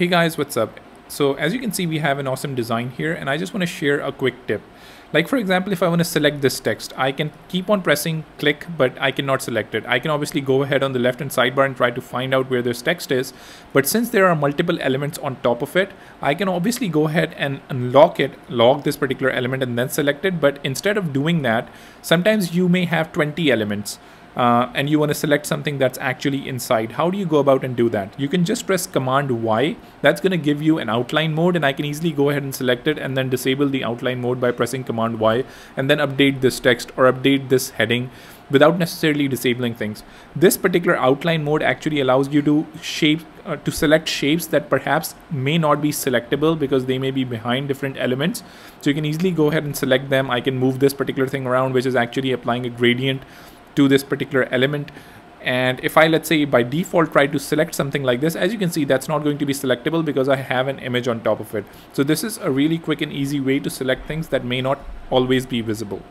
Hey guys, what's up? So as you can see, we have an awesome design here and I just want to share a quick tip. Like for example, if I want to select this text, I can keep on pressing click, but I cannot select it. I can obviously go ahead on the left hand sidebar and try to find out where this text is. But since there are multiple elements on top of it, I can obviously go ahead and unlock it, log this particular element and then select it. But instead of doing that, sometimes you may have 20 elements uh, and you want to select something that's actually inside. How do you go about and do that? You can just press Command Y. That's going to give you an outline mode and I can easily go ahead and select it and then disable the outline mode by pressing Command Y and then update this text or update this heading without necessarily disabling things. This particular outline mode actually allows you to shape uh, to select shapes that perhaps may not be selectable because they may be behind different elements. So you can easily go ahead and select them. I can move this particular thing around which is actually applying a gradient to this particular element. And if I let's say by default try to select something like this as you can see that's not going to be selectable because I have an image on top of it. So this is a really quick and easy way to select things that may not always be visible